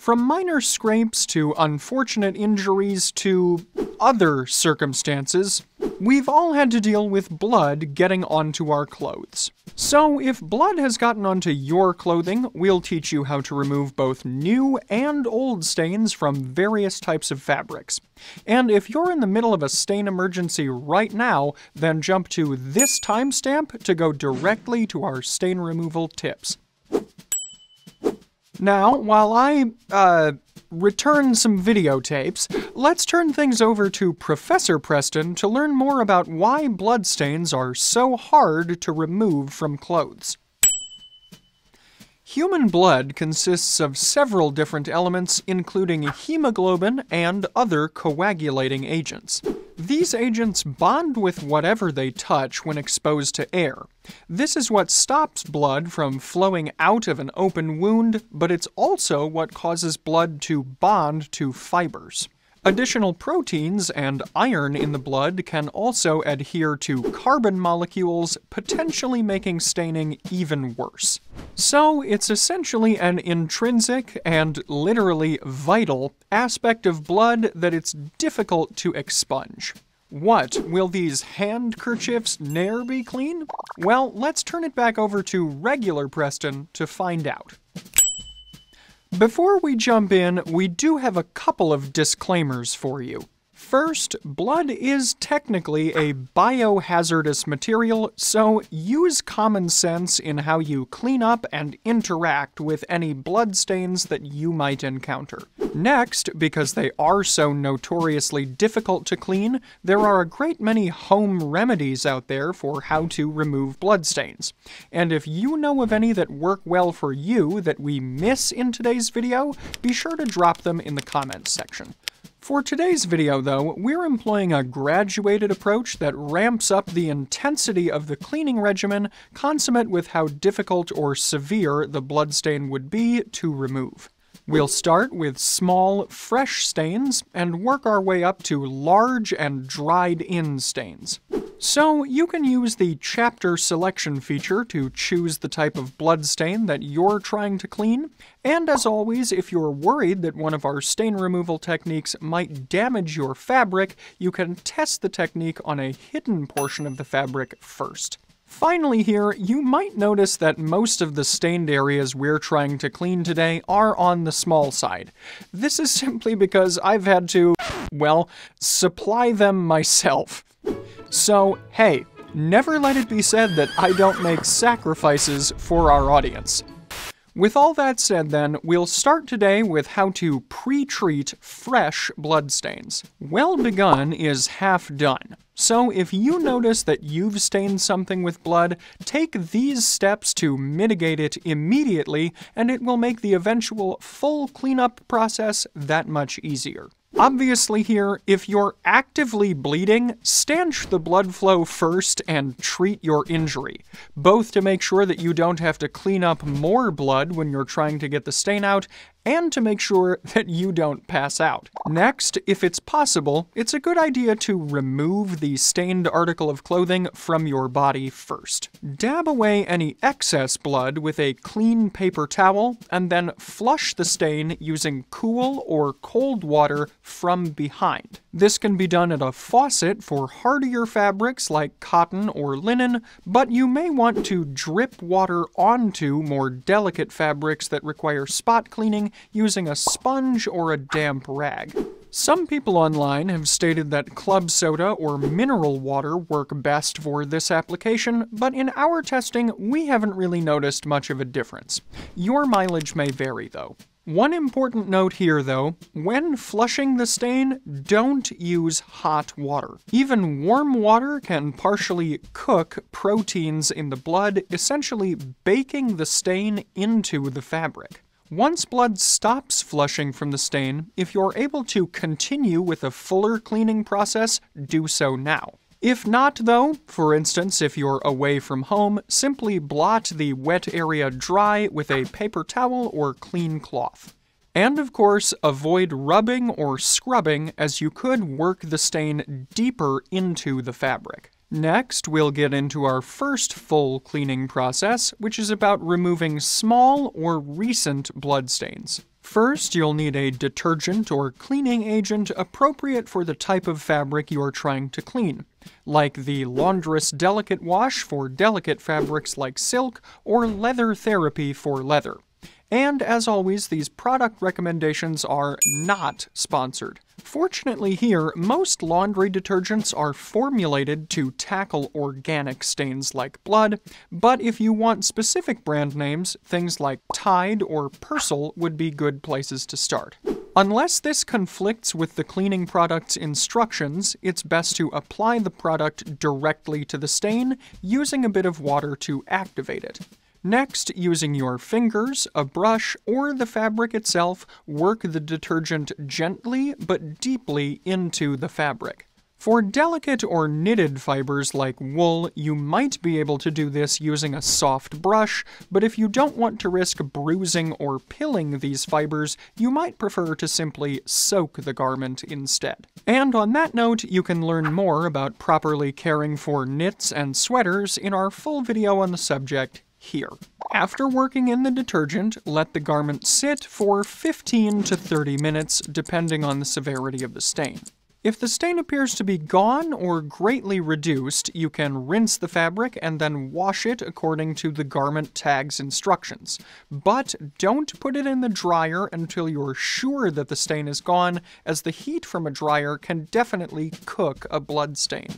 From minor scrapes to unfortunate injuries to other circumstances, we've all had to deal with blood getting onto our clothes. So, if blood has gotten onto your clothing, we'll teach you how to remove both new and old stains from various types of fabrics. And if you're in the middle of a stain emergency right now, then jump to this timestamp to go directly to our stain removal tips. Now, while I, uh, return some videotapes, let's turn things over to Professor Preston to learn more about why bloodstains are so hard to remove from clothes. Human blood consists of several different elements, including hemoglobin and other coagulating agents. These agents bond with whatever they touch when exposed to air. This is what stops blood from flowing out of an open wound, but it's also what causes blood to bond to fibers. Additional proteins and iron in the blood can also adhere to carbon molecules, potentially making staining even worse. So, it's essentially an intrinsic and literally vital aspect of blood that it's difficult to expunge. What, will these handkerchiefs ne'er be clean? Well, let's turn it back over to regular Preston to find out. Before we jump in, we do have a couple of disclaimers for you. First, blood is technically a biohazardous material, so use common sense in how you clean up and interact with any bloodstains that you might encounter. Next, because they are so notoriously difficult to clean, there are a great many home remedies out there for how to remove bloodstains. And if you know of any that work well for you that we miss in today's video, be sure to drop them in the comments section. For today's video, though, we're employing a graduated approach that ramps up the intensity of the cleaning regimen, consummate with how difficult or severe the bloodstain would be to remove. We'll start with small, fresh stains and work our way up to large and dried-in stains. So you can use the chapter selection feature to choose the type of bloodstain that you're trying to clean. And as always, if you're worried that one of our stain removal techniques might damage your fabric, you can test the technique on a hidden portion of the fabric first. Finally here, you might notice that most of the stained areas we're trying to clean today are on the small side. This is simply because I've had to, well, supply them myself. So, hey, never let it be said that I don't make sacrifices for our audience. With all that said then, we'll start today with how to pre-treat fresh bloodstains. Well begun is half done. So if you notice that you've stained something with blood, take these steps to mitigate it immediately, and it will make the eventual full cleanup process that much easier. Obviously here, if you're actively bleeding, stanch the blood flow first and treat your injury, both to make sure that you don't have to clean up more blood when you're trying to get the stain out, and to make sure that you don't pass out. Next, if it's possible, it's a good idea to remove the stained article of clothing from your body first. Dab away any excess blood with a clean paper towel, and then flush the stain using cool or cold water from behind. This can be done at a faucet for hardier fabrics like cotton or linen, but you may want to drip water onto more delicate fabrics that require spot cleaning using a sponge or a damp rag. Some people online have stated that club soda or mineral water work best for this application, but in our testing, we haven't really noticed much of a difference. Your mileage may vary though. One important note here though, when flushing the stain, don't use hot water. Even warm water can partially cook proteins in the blood, essentially baking the stain into the fabric. Once blood stops flushing from the stain, if you're able to continue with a fuller cleaning process, do so now. If not, though, for instance, if you're away from home, simply blot the wet area dry with a paper towel or clean cloth. And of course, avoid rubbing or scrubbing as you could work the stain deeper into the fabric. Next, we'll get into our first full cleaning process, which is about removing small or recent bloodstains. First, you'll need a detergent or cleaning agent appropriate for the type of fabric you're trying to clean, like the Laundress Delicate Wash for delicate fabrics like silk, or Leather Therapy for leather. And as always, these product recommendations are not sponsored. Fortunately here, most laundry detergents are formulated to tackle organic stains like blood, but if you want specific brand names, things like Tide or Persil would be good places to start. Unless this conflicts with the cleaning product's instructions, it's best to apply the product directly to the stain using a bit of water to activate it. Next, using your fingers, a brush, or the fabric itself, work the detergent gently but deeply into the fabric. For delicate or knitted fibers like wool, you might be able to do this using a soft brush, but if you don't want to risk bruising or pilling these fibers, you might prefer to simply soak the garment instead. And on that note, you can learn more about properly caring for knits and sweaters in our full video on the subject here. After working in the detergent, let the garment sit for 15 to 30 minutes, depending on the severity of the stain. If the stain appears to be gone or greatly reduced, you can rinse the fabric and then wash it according to the garment tag's instructions. But don't put it in the dryer until you're sure that the stain is gone, as the heat from a dryer can definitely cook a blood stain.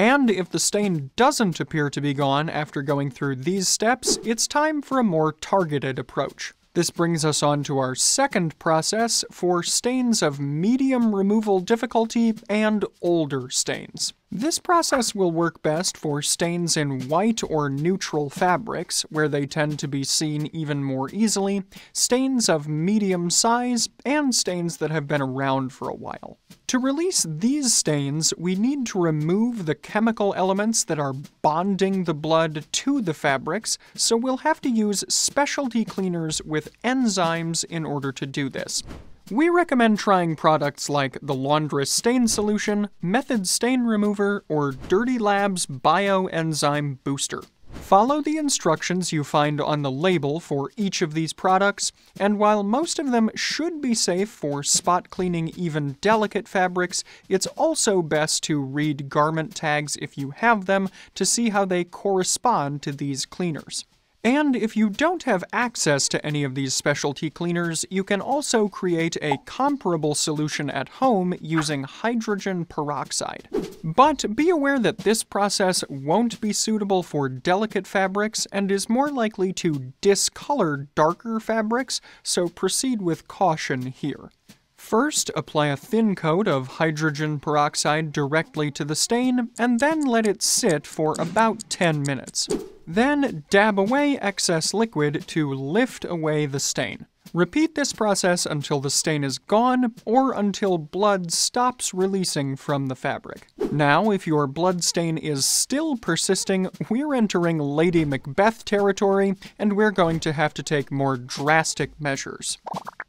And if the stain doesn't appear to be gone after going through these steps, it's time for a more targeted approach. This brings us on to our second process for stains of medium removal difficulty and older stains. This process will work best for stains in white or neutral fabrics, where they tend to be seen even more easily, stains of medium size, and stains that have been around for a while. To release these stains, we need to remove the chemical elements that are bonding the blood to the fabrics, so we'll have to use specialty cleaners with enzymes in order to do this. We recommend trying products like the Laundress Stain Solution, Method Stain Remover, or Dirty Labs Bioenzyme Booster. Follow the instructions you find on the label for each of these products, and while most of them should be safe for spot cleaning even delicate fabrics, it's also best to read garment tags if you have them to see how they correspond to these cleaners. And if you don't have access to any of these specialty cleaners, you can also create a comparable solution at home using hydrogen peroxide. But be aware that this process won't be suitable for delicate fabrics and is more likely to discolor darker fabrics, so proceed with caution here. First, apply a thin coat of hydrogen peroxide directly to the stain, and then let it sit for about 10 minutes. Then dab away excess liquid to lift away the stain. Repeat this process until the stain is gone or until blood stops releasing from the fabric. Now, if your blood stain is still persisting, we're entering Lady Macbeth territory and we're going to have to take more drastic measures.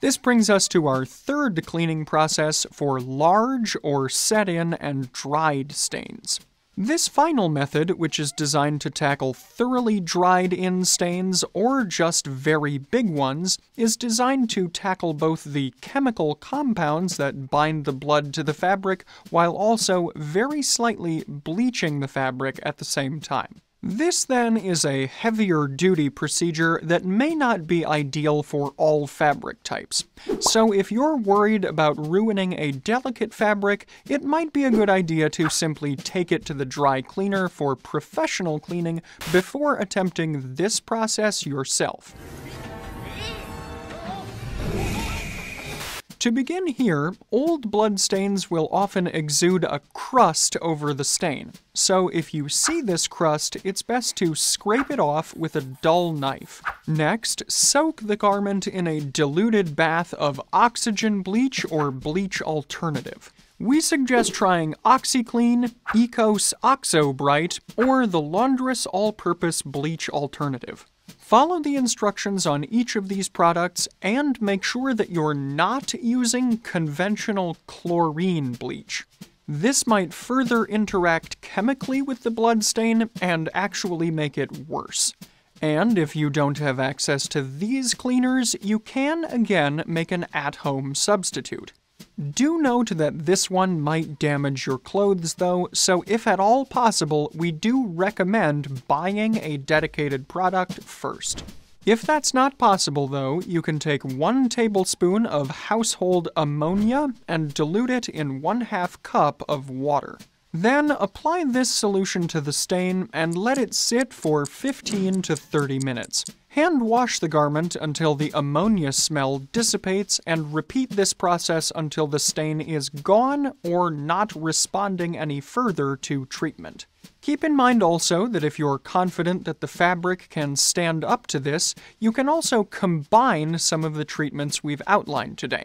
This brings us to our third cleaning process for large or set-in and dried stains. This final method, which is designed to tackle thoroughly dried in stains or just very big ones, is designed to tackle both the chemical compounds that bind the blood to the fabric while also very slightly bleaching the fabric at the same time. This then is a heavier duty procedure that may not be ideal for all fabric types. So if you're worried about ruining a delicate fabric, it might be a good idea to simply take it to the dry cleaner for professional cleaning before attempting this process yourself. To begin here, old bloodstains will often exude a crust over the stain. So if you see this crust, it's best to scrape it off with a dull knife. Next, soak the garment in a diluted bath of oxygen bleach or bleach alternative. We suggest trying OxiClean, Ecos Oxo Bright, or the Laundress All-Purpose Bleach Alternative. Follow the instructions on each of these products and make sure that you're not using conventional chlorine bleach. This might further interact chemically with the bloodstain and actually make it worse. And if you don't have access to these cleaners, you can again make an at-home substitute. Do note that this one might damage your clothes though, so if at all possible, we do recommend buying a dedicated product first. If that's not possible though, you can take one tablespoon of household ammonia and dilute it in one half cup of water. Then apply this solution to the stain and let it sit for 15 to 30 minutes. Hand wash the garment until the ammonia smell dissipates and repeat this process until the stain is gone or not responding any further to treatment. Keep in mind also that if you're confident that the fabric can stand up to this, you can also combine some of the treatments we've outlined today.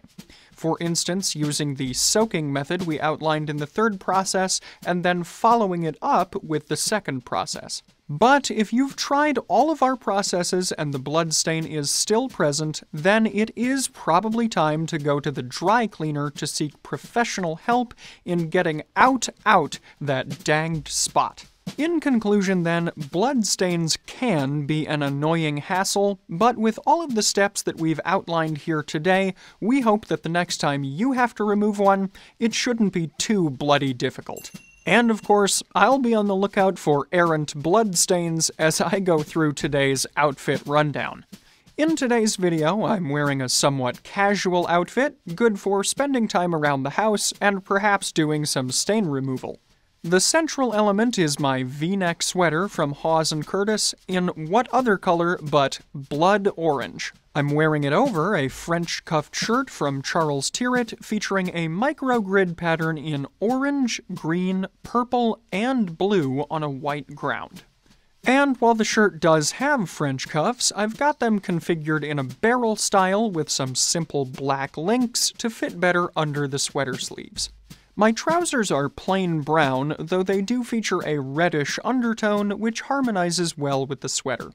For instance, using the soaking method we outlined in the third process and then following it up with the second process. But if you've tried all of our processes and the blood stain is still present, then it is probably time to go to the dry cleaner to seek professional help in getting out out that danged spot. In conclusion, then, blood stains can be an annoying hassle, but with all of the steps that we've outlined here today, we hope that the next time you have to remove one, it shouldn't be too bloody difficult. And of course, I'll be on the lookout for errant bloodstains as I go through today's outfit rundown. In today's video, I'm wearing a somewhat casual outfit, good for spending time around the house and perhaps doing some stain removal. The central element is my v-neck sweater from Hawes & Curtis in what other color but blood orange. I'm wearing it over a French cuffed shirt from Charles Tyrwhitt featuring a microgrid pattern in orange, green, purple, and blue on a white ground. And while the shirt does have French cuffs, I've got them configured in a barrel style with some simple black links to fit better under the sweater sleeves. My trousers are plain brown, though they do feature a reddish undertone which harmonizes well with the sweater.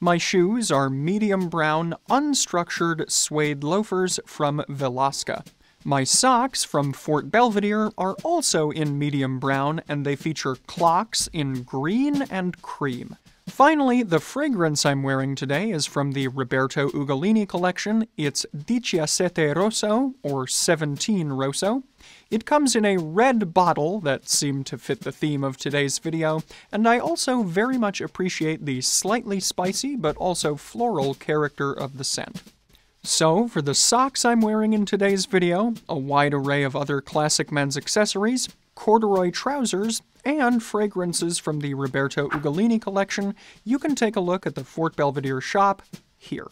My shoes are medium brown, unstructured suede loafers from Velasca. My socks from Fort Belvedere are also in medium brown and they feature clocks in green and cream. Finally, the fragrance I'm wearing today is from the Roberto Ugolini collection. It's Diciassette Rosso, or 17 Rosso. It comes in a red bottle that seemed to fit the theme of today's video, and I also very much appreciate the slightly spicy but also floral character of the scent. So, for the socks I'm wearing in today's video, a wide array of other classic men's accessories, corduroy trousers, and fragrances from the Roberto Ugolini collection, you can take a look at the Fort Belvedere shop here.